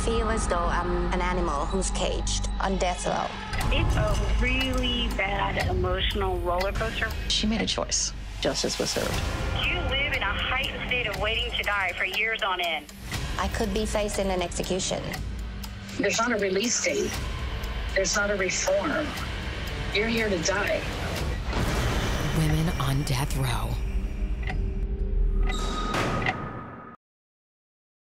feel as though I'm an animal who's caged on death row. It's a really bad emotional roller coaster. She made a choice. Justice was served. You live in a heightened state of waiting to die for years on end. I could be facing an execution. There's not a release date. There's not a reform. You're here to die. Women on Death Row.